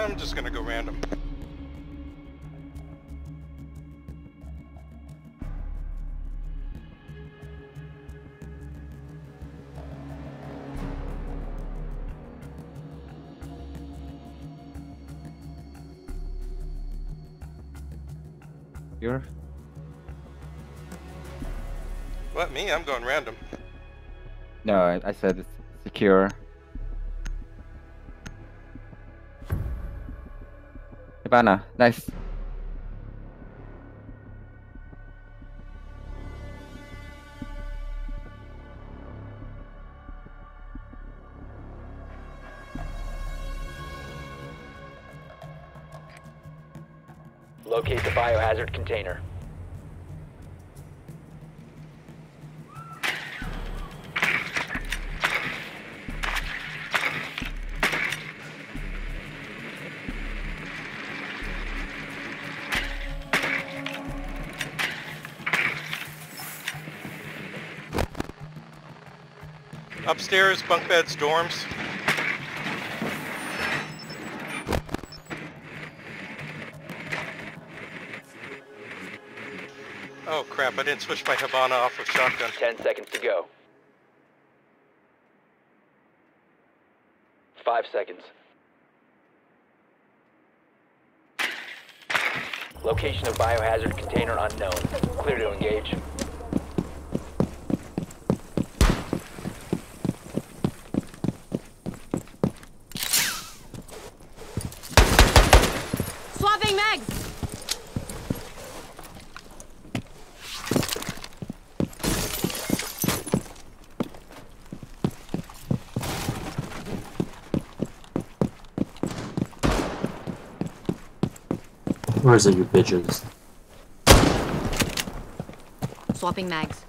I'm just gonna go random. You're What, me? I'm going random. no, I, I said it's secure. Nice. Locate the biohazard container. Upstairs, bunk beds, dorms. Oh crap, I didn't switch my Hibana off of shotgun. Ten seconds to go. Five seconds. Location of biohazard container unknown. Clear to engage. Swapping mags! Where is it, you bitches? Swapping mags.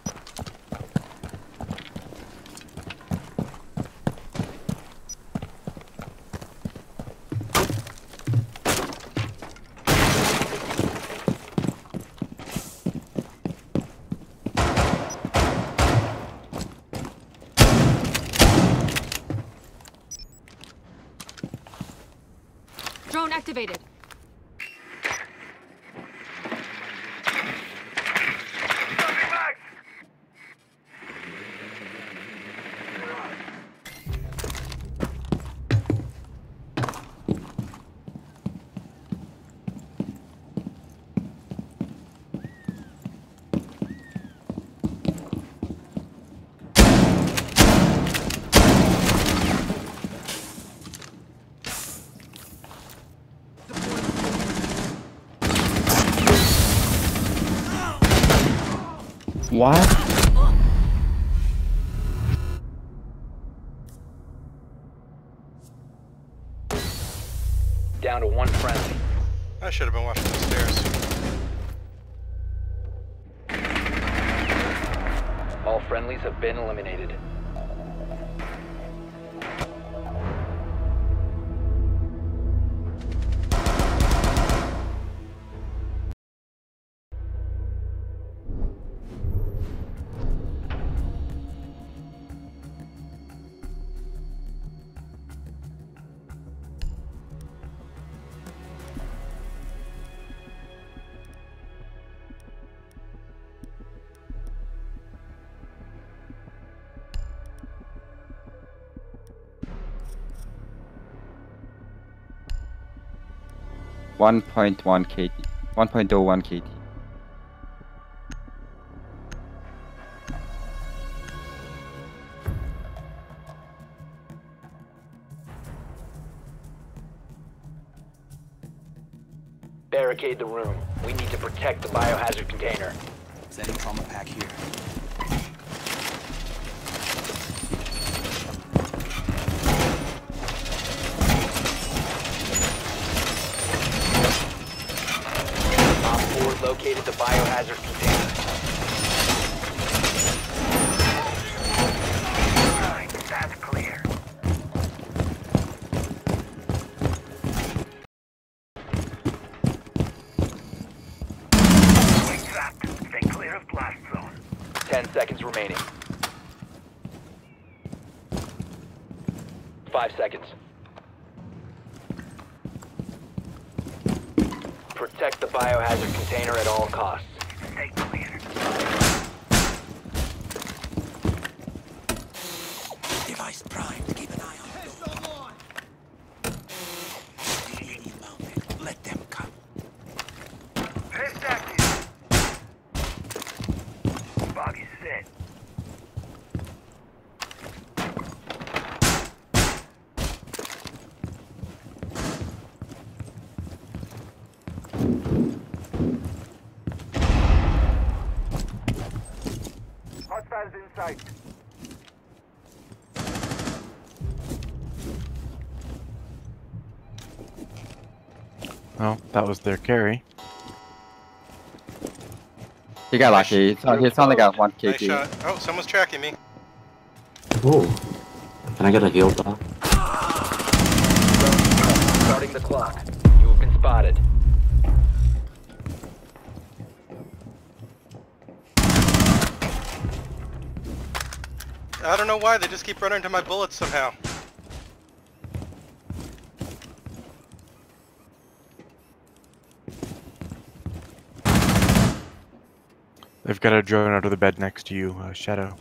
Drone activated. What? Down to one friendly. I should have been watching the stairs. All friendlies have been eliminated. One point one KD. One point oh one KD. Barricade the room. We need to protect the biohazard container. Sending trauma pack here. Op 4 located the biohazard container. That's clear. Stay clear of blast zone. Ten seconds remaining. Five seconds. Hostiles in sight. Well, that was their carry. He got lucky. He's, he's only got one Nice KD. shot. Oh, someone's tracking me. Ooh. Can I get a heal back? Starting the clock. You have been spotted. I don't know why, they just keep running into my bullets somehow. They've got a drone out of the bed next to you, uh, Shadow.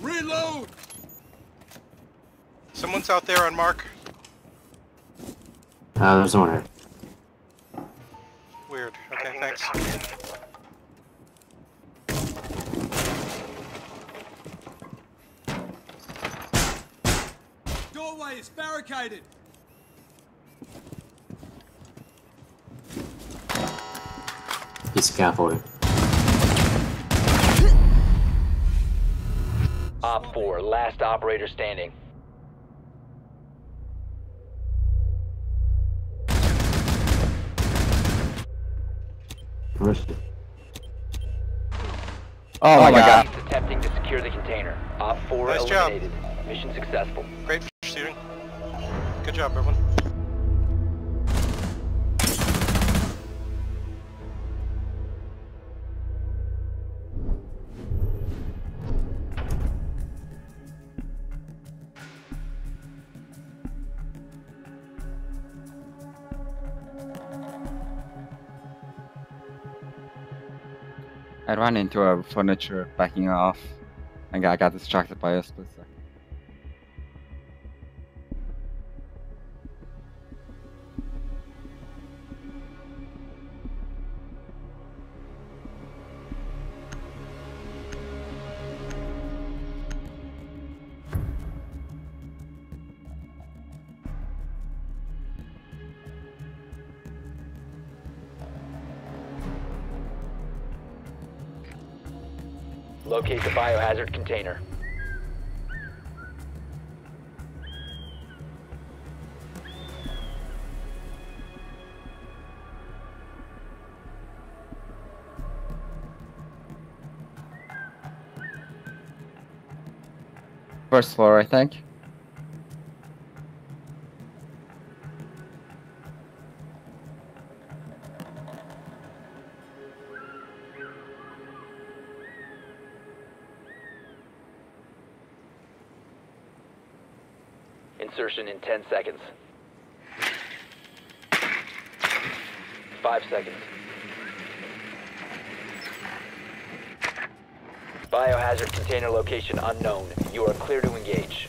Reload! Someone's out there on mark. Uh, there's no one here. Weird. Okay, thanks. Doorway is barricaded. He's scaffolding. Op 4, last operator standing. Where's he? Oh, oh, my god. He's attempting to secure the container. Op 4 Nice job. eliminated. Mission successful. Great shooting. Good job, everyone. I ran into a furniture backing off. And I got distracted by a split second. Locate the biohazard container. First floor, I think. Insertion in 10 seconds. 5 seconds. Biohazard container location unknown. You are clear to engage.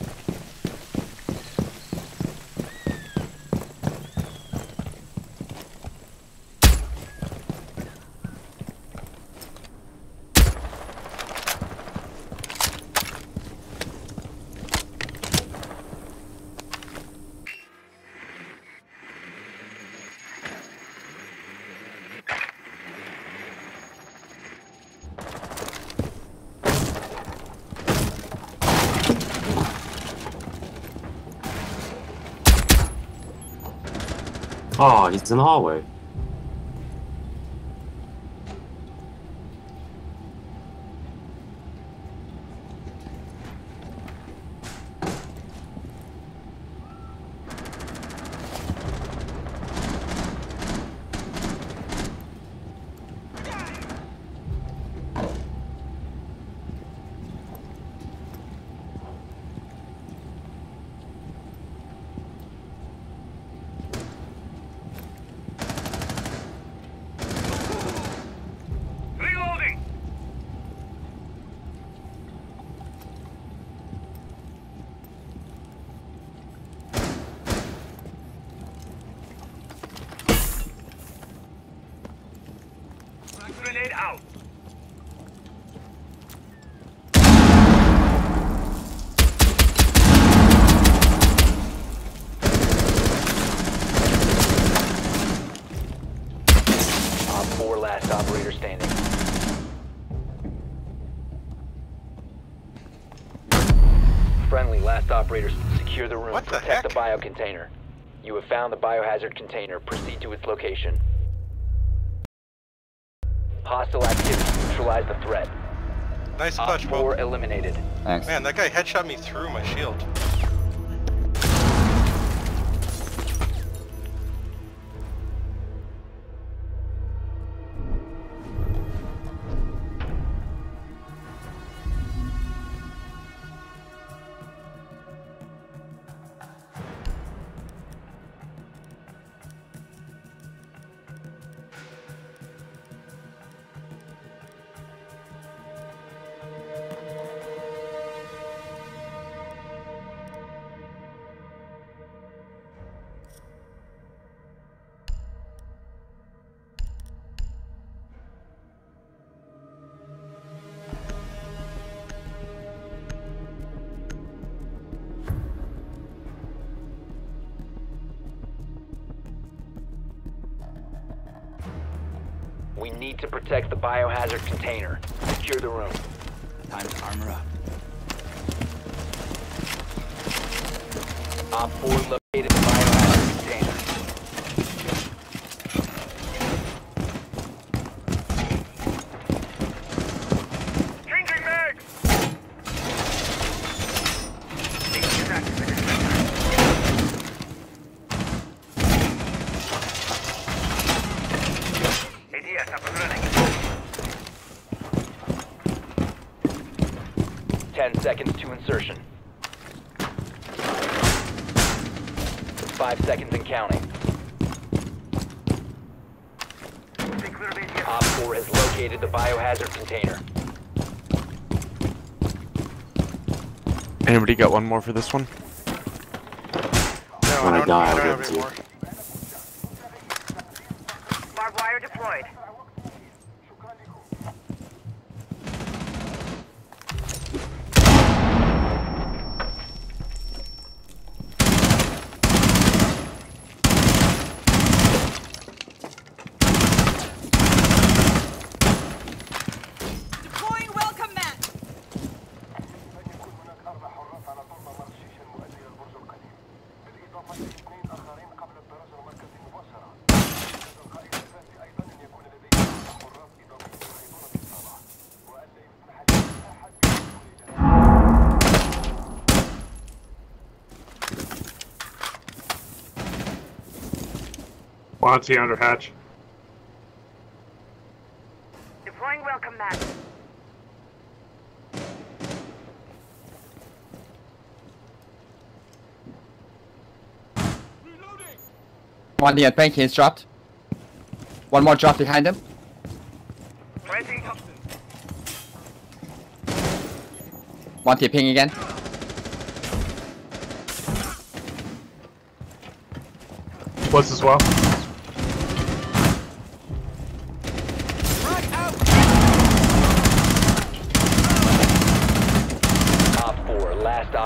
Oh, he's in the hallway. Friendly last operators secure the room. What the Protect the heck? bio container. You have found the biohazard container. Proceed to its location. Hostile activity. Neutralize the threat. Nice Op clutch, 4 eliminated. Thanks. Man, that guy headshot me through my shield. We need to protect the biohazard container. Secure the room. Time to armor up. Op 4 located the biohazard container. Changing mags. Agent activated. ADS up and running. 10 seconds to insertion. 5 seconds and counting. Stay clear of ADS. Op 4 has located the biohazard container. Anybody got one more for this one? No, When I don't, die, I I'll don't give it to you. more. Barbed wire deployed. Deploying welcome mat. Quanti under hatch. Deploying welcome mat. One near bank, he's dropped. One more drop behind him. Planting. One T ping again. Was as well.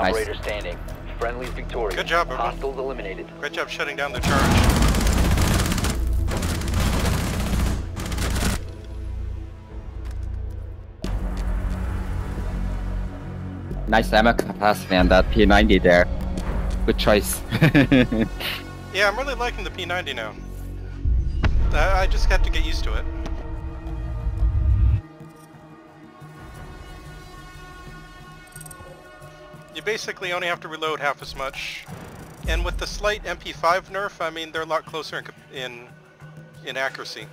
Last operator standing. Friendly's victorious. Good job, everyone. Hostiles eliminated. Great job shutting down the charge. Nice ammo capacity on that P90 there. Good choice. Yeah, I'm really liking the P90 now. I I just have to get used to it. You basically only have to reload half as much. And with the slight MP5 nerf, I mean, they're a lot closer in, in, in accuracy.